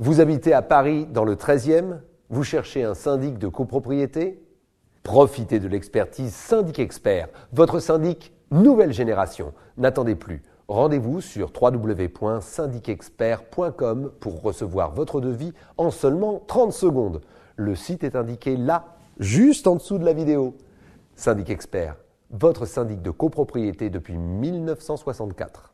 Vous habitez à Paris dans le 13e Vous cherchez un syndic de copropriété Profitez de l'expertise Syndic Expert, votre syndic nouvelle génération. N'attendez plus. Rendez-vous sur www.syndicexpert.com pour recevoir votre devis en seulement 30 secondes. Le site est indiqué là, juste en dessous de la vidéo. Syndic Expert, votre syndic de copropriété depuis 1964.